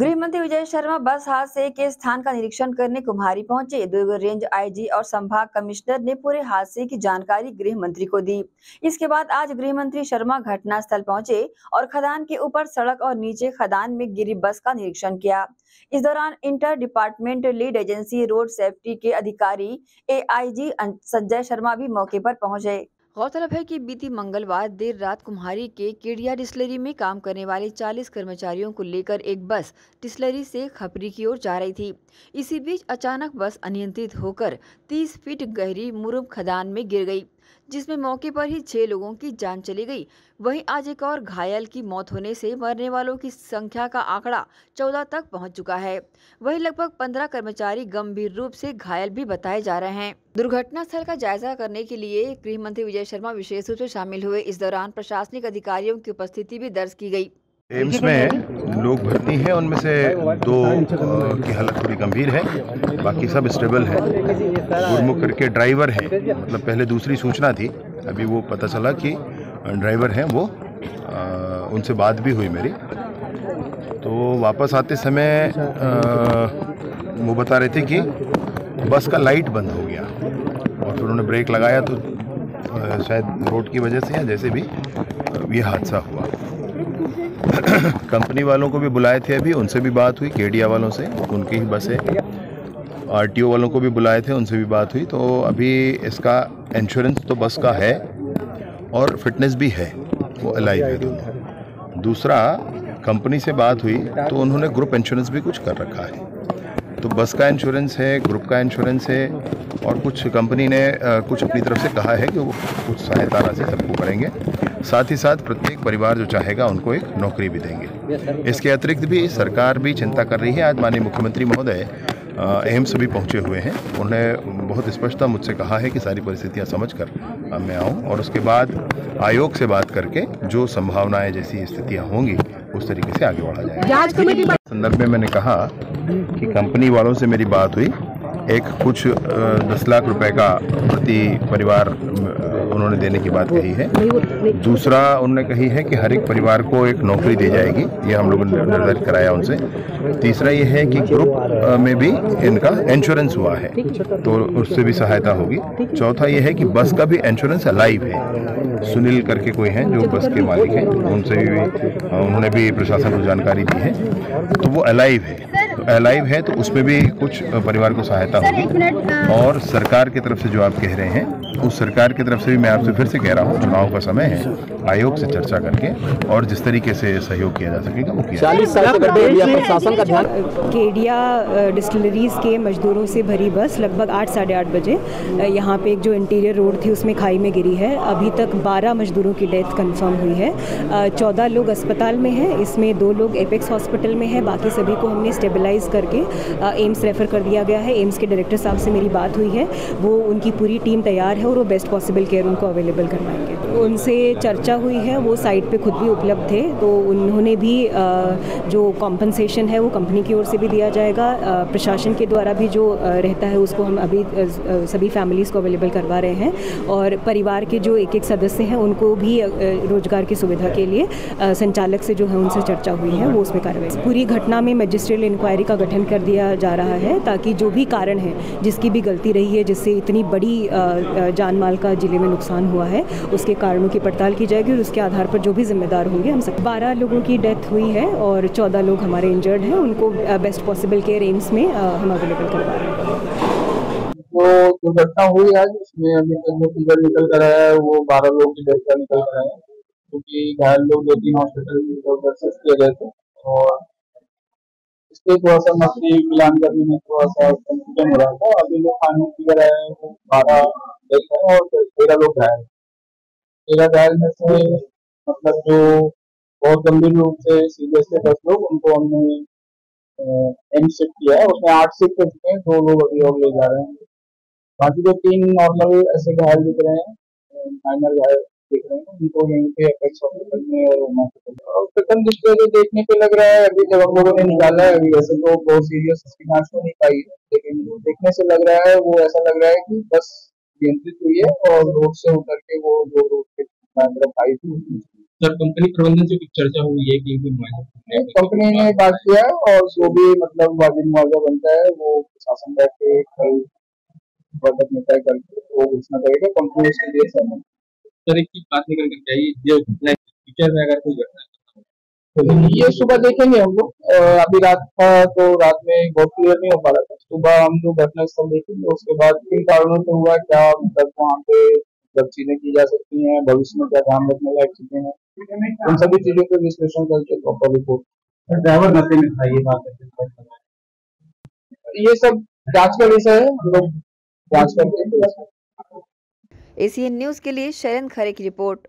गृह मंत्री विजय शर्मा बस हादसे के स्थान का निरीक्षण करने कुम्हारी पहुँचे। दुर्ग रेंज आईजी और संभाग कमिश्नर ने पूरे हादसे की जानकारी गृह मंत्री को दी। इसके बाद आज गृह मंत्री शर्मा घटना स्थल पहुँचे और खदान के ऊपर सड़क और नीचे खदान में गिरी बस का निरीक्षण किया। इस दौरान inter department lead agency road safety के अधिकारी एआईजी संजय शर्मा भी मौके पर पहुँचे। गौरतलब है कि बीती मंगलवार देर रात कुम्हारी के केडिया डिस्लरी में काम करने वाले 40 कर्मचारियों को लेकर एक बस डिस्लरी से खपरी की ओर जा रही थी। इसी बीच अचानक बस अनियंत्रित होकर 30 फीट गहरी मुरुम खदान में गिर गई। जिसमें मौके पर ही छह लोगों की जान चली गई। वहीं आज एक और घायल की मौत होने से मरने वालों की संख्या का आंकड़ा चौदह तक पहुँच चुका है। वहीं लगभग पंद्रह कर्मचारी गंभीर रूप से घायल भी बताए जा रहे हैं। दुर्घटना स्थल का जायजा करने के लिए गृह मंत्री विजय शर्मा विशेष रूप से शामिल हुए। इस दौरान प्रशासनिक अधिकारियों की उपस्थिति भी दर्ज की गई एम्स में लोग भर्ती हैं। उनमें से दो की हालत थोड़ी गंभीर है। बाकी सब स्टेबल है। गुरमुख करके ड्राइवर हैं। मतलब पहले दूसरी सूचना थी। अभी वो पता चला कि ड्राइवर हैं वो। उनसे बात भी हुई मेरी। तो वापस आते समय वो बता रहे थे कि बस का लाइट बंद हो गया। और फिर उन्होंने ब्रेक लगाया तो शायद रोड की वजह से या जैसे भी ये हादसा हुआ। कंपनी वालों को भी बुलाए थे अभी, उनसे भी बात हुई, केडिया वालों से, उनकी ही बस। है आरटीओ वालों को भी बुलाए थे, उनसे भी बात हुई तो अभी इसका इंश्योरेंस तो बस का है, और फिटनेस भी है, वो अलाइव है दोनों। दूसरा, कंपनी से बात हुई तो उन्होंने ग्रुप इंश्योरेंस भी कुछ कर रखा है। तो बस का इंश्योरेंस है ग्रुप का इंश्योरेंस है और कुछ कंपनी ने कुछ अपनी तरफ़ से कहा है कि वो कुछ सहायता राशि सबको करेंगे। साथ ही साथ प्रत्येक परिवार जो चाहेगा उनको एक नौकरी भी देंगे। इसके अतिरिक्त भी सरकार भी चिंता कर रही है। आज माननीय मुख्यमंत्री महोदय एम्स भी पहुँचे हुए हैं। उन्होंने बहुत स्पष्टता मुझसे कहा है कि सारी परिस्थितियाँ समझकर मैं आऊँ और उसके बाद आयोग से बात करके जो संभावनाएँ जैसी स्थितियाँ होंगी उस तरीके से आगे बढ़ा जाएगा। संदर्भ में मैंने कहा कि कंपनी वालों से मेरी बात हुई। एक कुछ दस लाख रुपए का प्रति परिवार उन्होंने देने की बात कही है। दूसरा उन्होंने कही है कि हर एक परिवार को एक नौकरी दी जाएगी, ये हम लोगों ने निर्धारित कराया उनसे। तीसरा ये है कि ग्रुप में भी इनका इंश्योरेंस हुआ है तो उससे भी सहायता होगी। चौथा ये है कि बस का भी इंश्योरेंस अलाइव है। सुनील करके कोई हैं जो बस के मालिक हैं, उनसे भी उन्होंने भी प्रशासन को जानकारी दी है तो वो अलाइव है। अलाइव है तो उसमें भी कुछ परिवार को सहायता होगी। और सरकार की तरफ़ से जो आप कह रहे हैं उस सरकार की तरफ़ से भी मैं आपसे फिर से कह रहा हूँ चुनाव का समय है आयोग से चर्चा करके और जिस तरीके से सहयोग किया जा सकेगा वो किया चालीस साल प्रशासन का ध्यान केडिया डिस्टिलरीज के मजदूरों से भरी बस लगभग आठ साढ़े आठ बजे यहाँ पे एक जो इंटीरियर रोड थी उसमें खाई में गिरी है। अभी तक बारह मजदूरों की डेथ कन्फर्म हुई है। चौदह लोग अस्पताल में हैं इसमें दो लोग एपेक्स हॉस्पिटल में हैं बाकी सभी को हमने स्टेबलाइज करके एम्स रेफ़र कर दिया गया है। एम्स के डायरेक्टर साहब से मेरी बात हुई है। वो उनकी पूरी टीम तैयार है और वो बेस्ट पॉसिबल केयर उनको अवेलेबल करवाएँगे। उनसे चर्चा हुई है, वो साइट पे खुद भी उपलब्ध थे तो उन्होंने भी जो कॉम्पनसेशन है वो कंपनी की ओर से भी दिया जाएगा। प्रशासन के द्वारा भी जो रहता है उसको हम अभी सभी फैमिलीज़ को अवेलेबल करवा रहे हैं और परिवार के जो एक एक सदस्य हैं, उनको भी रोज़गार की सुविधा के लिए संचालक से जो है उनसे चर्चा हुई है, वो उसमें कार्रवाई पूरी घटना में मजिस्ट्रियल इंक्वायरी का गठन कर दिया जा रहा है, ताकि जो भी कारण है, जिसकी भी गलती रही है, जिससे इतनी बड़ी जान माल का ज़िले में नुकसान हुआ है, उसके कारणों की पड़ताल की जाएगी और उसके आधार पर जो भी जिम्मेदार होंगे, हम सब बारह लोगों की डेथ हुई है और चौदह लोग हमारे इंजर्ड हैं। उनको बेस्ट पॉसिबल केयर एम्स में हम अवेलेबल करवा रहे हैं। जो दुर्घटना हुई आज, उसमें अभी तक जो फिगर निकल कर आया है, वो बारह लोग की डेथ का निकल कर आया है। क्योंकि घायल लोग दो तीन हॉस्पिटल में शिफ्ट किए गए थे और इसलिए थोड़ा सा नौकरी मिलान करने में थोड़ा सा कंफ्यूजन हो रहा था। अभी जो फाइनल फिगर आया है, वो बारह डेथ है और तेरह लोग घायल तेरह घायल में से मतलब जो बहुत गंभीर रूप से सीरियस थे दस लोग, उनको हमने एम शिफ्ट किया है। उसमें आठ शिफ्ट कर चुके हैं दो लोग अभी और ले जा रहे हैं। बाकी जो तीन नॉर्मल ऐसे घायल दिख रहे हैं माइनर घायल दिख रहे हैं, उनको यहीं पे अपेक्स हॉस्पिटल में और प्रथम दृष्टि से देखने पे लग रहा है, अभी जब हम लोगों ने निकाला है, अभी वैसे तो बहुत सीरियस उसकी जाँच हो नहीं पाई लेकिन देखने से लग रहा है, वो ऐसा लग रहा है कि बस नियंत्रित हुई है और रोड से उतर के वो जो रोड के तरफ़ आई थी। सर कंपनी प्रबंधन से कुछ चर्चा हुई है कि कंपनी ने बात किया है और जो भी मतलब वाजिब मुआवजा बनता है वो शासन बैठ के कल बैठक में तय करके वो घोषणा करेगा कंपनी उसके लिए सहमत। सर एक चीज़ बात निकल कर चाहिए जो घटना फ्यूचर में अगर कोई घटना ये सुबह देखेंगे हम लोग। अभी रात का तो रात में बहुत क्लियर नहीं हो पा रहा था। सुबह हम लोग घटना स्थल देखेंगे उसके बाद किन कारणों से हुआ क्या मतलब वहाँ पे मतलब चीज़ें की जा सकती हैं भविष्य में क्या ध्यान रखने लायक चीज़ें हैं उन सभी चीज़ों पर विश्लेषण करके प्रॉपर रिपोर्ट ड्राइवर नशे में था ये बात ये सब जाँच का विषय है हम लोग जाँच करके एसीएन न्यूज़ के लिए शरण खरे की रिपोर्ट।